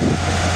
you